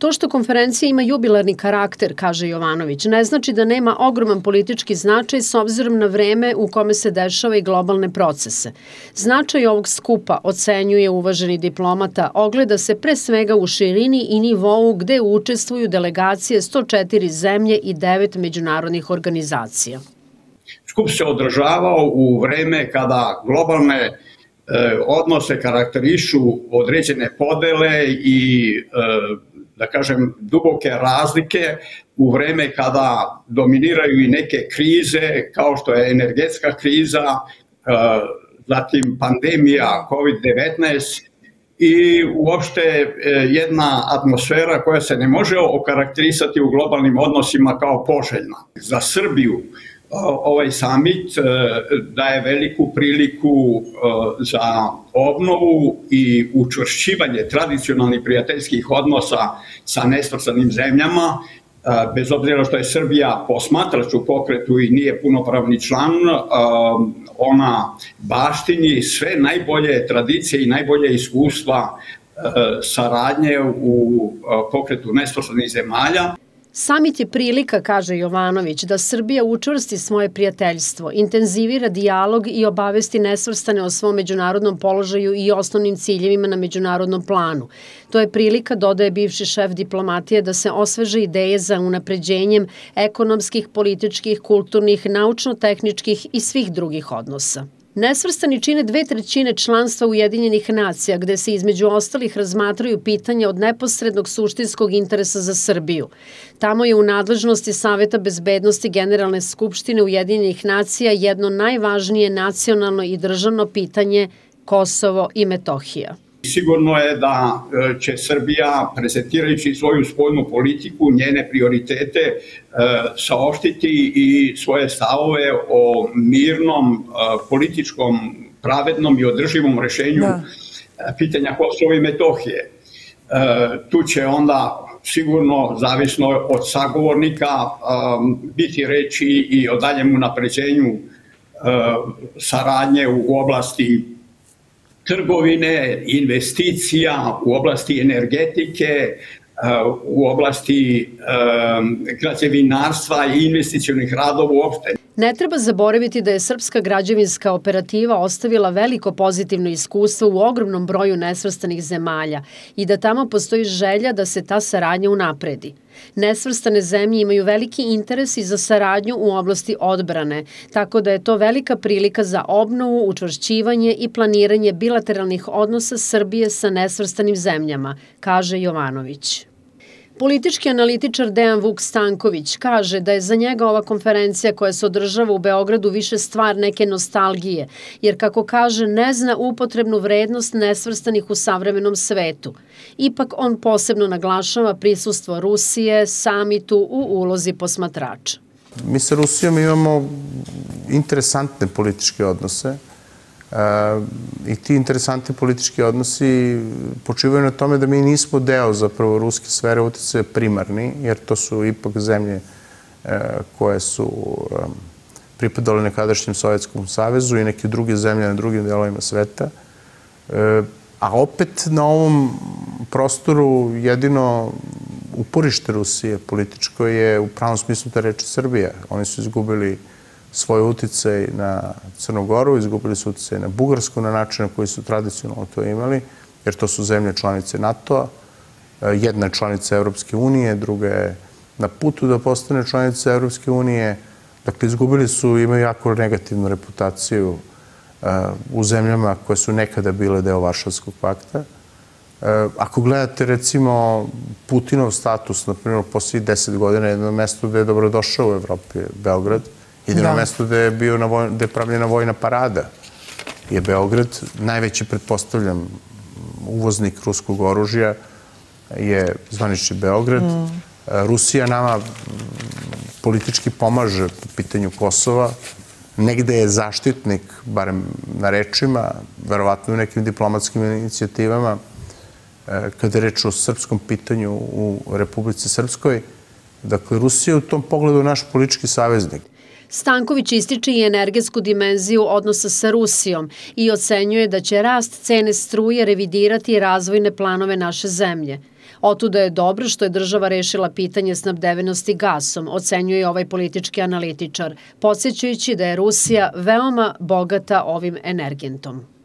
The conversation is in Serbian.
To što konferencija ima jubilarni karakter, kaže Jovanović, ne znači da nema ogroman politički značaj s obzirom na vreme u kome se dešava i globalne procese. Značaj ovog skupa, ocenjuje uvaženi diplomata, ogleda se pre svega u širini i nivou gde učestvuju delegacije 104 zemlje i 9 međunarodnih organizacija. Skup se održavao u vreme kada globalne e, odnose karakterišu određene podele i e, da kažem, duboke razlike u vreme kada dominiraju i neke krize, kao što je energetska kriza, e, zatim pandemija COVID-19 i uopšte jedna atmosfera koja se ne može okarakterisati u globalnim odnosima kao poželjna. Za Srbiju ovaj samit e, daje veliku priliku e, za obnovu i učvršćivanje tradicionalnih prijateljskih odnosa sa nesvrstanim zemljama, e, bez obzira što je Srbija posmatrač u pokretu i nije punopravni član, ona baštinji sve najbolje tradicije i najbolje iskustva saradnje u pokretu nesvrstanih zemalja. Samit je prilika, kaže Jovanović, da Srbija učvrsti svoje prijateljstvo, intenzivira dijalog i obavesti nesvrstane o svom međunarodnom položaju i osnovnim ciljevima na međunarodnom planu. To je prilika, dodaje bivši šef diplomatije, da se osveže ideje za unapređenjem ekonomskih, političkih, kulturnih, naučno-tehničkih i svih drugih odnosa. Nesvrstani čine dve trećine članstva Ujedinjenih nacija, gde se između ostalih razmatraju pitanja od neposrednog suštinskog interesa za Srbiju. Tamo je u nadležnosti Saveta bezbednosti Generalne skupštine Ujedinjenih nacija jedno najvažnije nacionalno i državno pitanje Kosovo i Metohija. Sigurno je da e, će Srbija, prezentirajući svoju spoljnu politiku, njene prioritete, e, saopštiti i svoje stavove o mirnom, e, političkom, pravednom i održivom rešenju da. pitanja Kosova i Metohije. Tu će onda sigurno, zavisno od sagovornika, biti reći i o daljem unapređenju saradnje u oblasti trgovine, investicija u oblasti energetike, uh, u oblasti um, građevinarstva i investicionih radova uopšte. Ne treba zaboraviti da je srpska građevinska operativa ostavila veliko pozitivno iskustvo u ogromnom broju nesvrstanih zemalja i da tamo postoji želja da se ta saradnja unapredi. Nesvrstane zemlje imaju veliki interes i za saradnju u oblasti odbrane, tako da je to velika prilika za obnovu, učvršćivanje i planiranje bilateralnih odnosa Srbije sa nesvrstanim zemljama, kaže Jovanović. Politički analitičar Dejan Vuk Stanković kaže da je za njega ova konferencija koja se održava u Beogradu više stvar neke nostalgije, jer kako kaže ne zna upotrebnu vrednost nesvrstanih u savremenom svetu. Ipak on posebno naglašava prisustvo Rusije, samitu u ulozi posmatrača. Mi sa Rusijom imamo interesantne političke odnose I ti interesantni politički odnosi počivaju na tome da mi nismo deo zapravo ruske sfere utjecaja primarni, jer to su ipak zemlje e, koje su pripadale nekadašnjem Sovjetskom savezu i neke druge zemlje na drugim delovima sveta. E, a opet na ovom prostoru jedino uporište Rusije političko je u pravom smislu te reči Srbija. Oni su izgubili svoj uticaj na Crnogoru, izgubili su uticaj na Bugarsku na način na koji su tradicionalno to imali, jer to su zemlje članice NATO-a. Jedna je članica Evropske unije, druga je na putu da postane članica Evropske unije. Dakle, izgubili su, imaju jako negativnu reputaciju uh, u zemljama koje su nekada bile deo Varšavskog pakta. Uh, ako gledate, recimo, Putinov status, na primjer, poslije deset godina, jedno mesto gde je dobrodošao u Evropi, Beograd, Jedino da. mesto gde je, bio na voj, gde je pravljena vojna parada je Beograd. Najveći, pretpostavljam, uvoznik ruskog oružja je zvanični Beograd. Mm. Rusija nama politički pomaže po pitanju Kosova. Negde je zaštitnik, barem na rečima, verovatno u nekim diplomatskim inicijativama, e, kada je reč o srpskom pitanju u Republici Srpskoj. Dakle, Rusija je u tom pogledu naš politički saveznik. Stanković ističe i energetsku dimenziju odnosa sa Rusijom i ocenjuje da će rast cene struje revidirati razvojne planove naše zemlje. Otuda je dobro što je država rešila pitanje snabdevenosti gasom, ocenjuje ovaj politički analitičar, podsjećajući da je Rusija veoma bogata ovim energentom.